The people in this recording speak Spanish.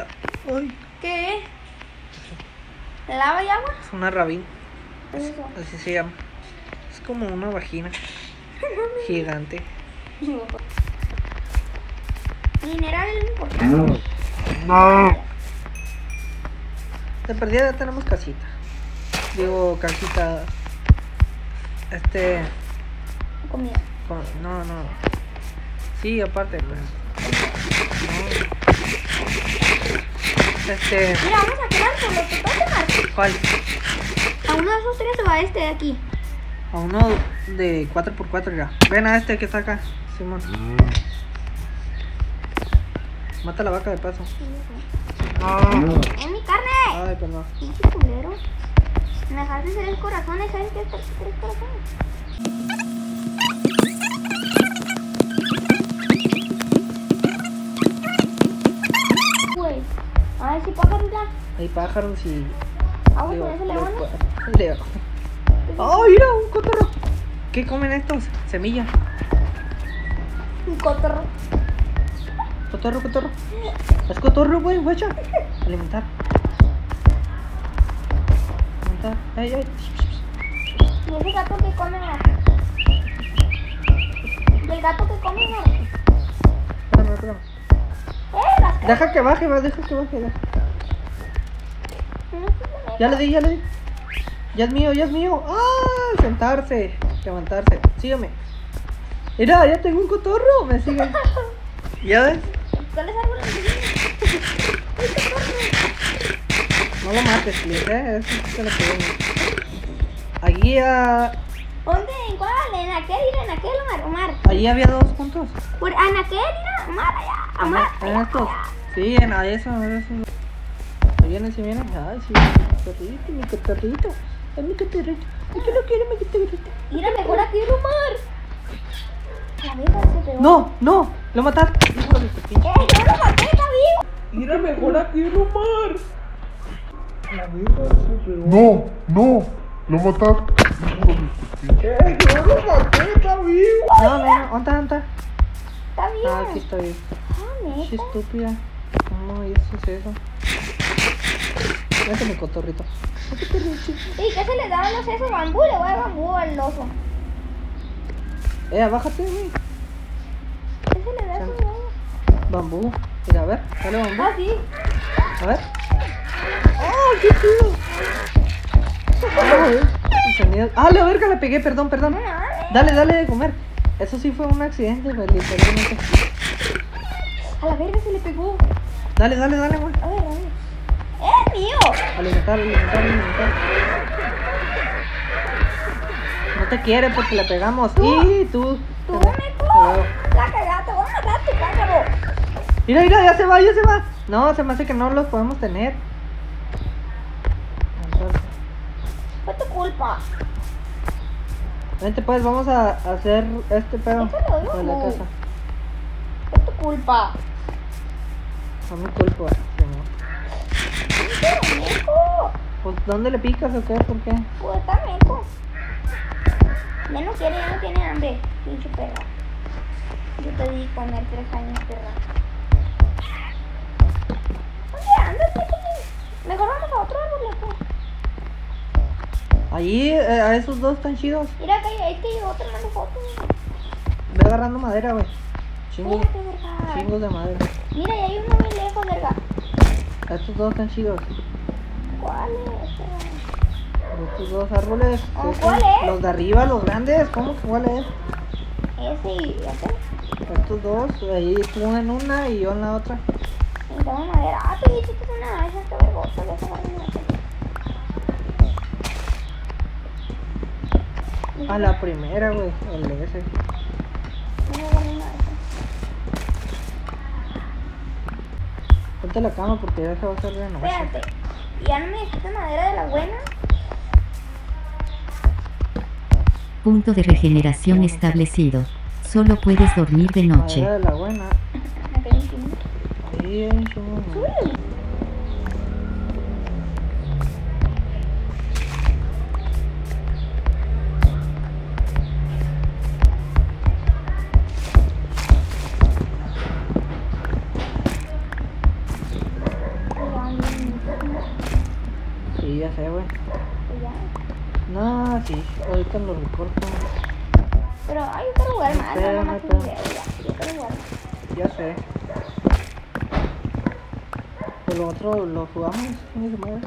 Ay, ¿Qué? ¿Lava y agua? es una rabín. ¿Qué es eso? Así se llama. Es como una vagina gigante. Mineral importante. De perdida ya tenemos casita. Digo, casita. Este. Comida. con- no, no. Sí, aparte, pues. No. Este. Mira, vamos a quedar por lo que puede quemar. ¿Cuál? A uno de esos tres se va este de aquí. A uno de 4x4 ya. Ven a este que está acá, Simón. Mata la vaca de paso. ¡Es mi carne! Ay, perdón. Pinche culero. Me dejaste tres corazones, ¿sabes qué es tres tres corazones? Hay pájaros y. Leopa- Leo. ¡Oh, mira! Un cotorro. ¿Qué comen estos? Semilla. Un cotorro. Cotorro, cotorro. Es cotorro, güey, guacha. Alimentar. Alimentar. Ay, ay. Y ese gato que come. Y el gato que come. Espérame, espérame. ¡Eh! Deja que baje, va, deja que baje. deja. Ya le di, ya le di. Ya es mío, ya es mío. ¡Ah! Sentarse, levantarse. Sígueme. Mira, ya tengo un cotorro. Me sigue. ¿Ya ves? ¿Cuáles árboles? No lo mates, please, eh. Eso sí te lo pedimos. Allí, ah, ¿Dónde? ¿En cuál? ¿En aquel? ¿En aquel, Omar? Omar. allí había dos puntos. Por, ¿En aquel? Mira, Omar, allá. Omar, En estos. Sí, en a eso, a eso. Ahí vienen, sí vienen. Ay, sí, mi cotorrito, mi. Ay, mi cotorrito. Ay, que lo quiero, mi cotorrito. Mira, mejor aquí, se pegó. No, no, lo mataste. Hijo de tu pinche. ¡Eh, yo lo maté, está vivo! Mira mejor aquí, Omar. La vida se pegó. No, no, lo mataste. Eh, yo lo maté, está vivo. No, no, no, ¿dónde está, vivo. Ah, aquí está vivo. Ah, Qué neta. estúpida. ¿Cómo eso es eso? Cotorrito. ¿Y qué se le daban los esos bambú? Le voy a dar bambú al oso. Eh, bájate, güey. ¿Qué se le da a esos bambú? Bambú. Mira, a ver, dale bambú. Ah, sí. A ver. ¡Oh, qué chido! Sonido- Ah, la verga, le pegué, perdón, perdón. Dale, dale de comer. Eso sí fue un accidente, literalmente. A la verga se le pegó. Dale, dale, dale, güey. A ver, a ver. ¡Es mío! Alimentar, alimentar, alimentar. No te quiere porque le pegamos. Y tú. ¡Tú, veo. La cagaste, voy a matar a tu pájaro. Mira, mira, ya se va, ya se va. No, se me hace que no los podemos tener. Entonces, Fue tu culpa. Vente pues, vamos a hacer este pedo de la casa. Fue tu culpa. A mi culpa. Simón. ¡Pero, meco! Pues, ¿dónde le picas o qué? ¿Por qué? Pues está meco. Ya no quiere, ya no tiene hambre. Pinche perra. Yo te di comer tres años, perra. ¿Dónde andas? Mejor vamos a otro árbol, loco. Allí, eh, a esos dos están chidos. Mira que ahí te llegó tomando fotos. Ve agarrando madera, güey. Chingos, chingos de madera. Mira, y hay uno muy lejos, verga. Estos dos están chidos. ¿Cuál es? Estos dos árboles. Oh, ¿qué ¿cuál son? es? Los de arriba, los grandes. ¿Cómo que cuál es? Ese y ese. Estos dos. Ahí tú en una y yo en la otra. Madera. Ah, tú una vergüenza. A la primera, güey. El de ese. Ponte la cama porque ya se va a hacer de noche. Espérate. ¿Ya no me dijiste madera de la buena? Punto de regeneración establecido. Solo puedes dormir de noche. Madera de la buena. Sé, güey. No, sí, ahorita lo recorto. Pero, ay, yo quiero jugar más, no más video, ya. Yo quiero jugar más. Ya sé. Pues lo otro lo jugamos, su madre.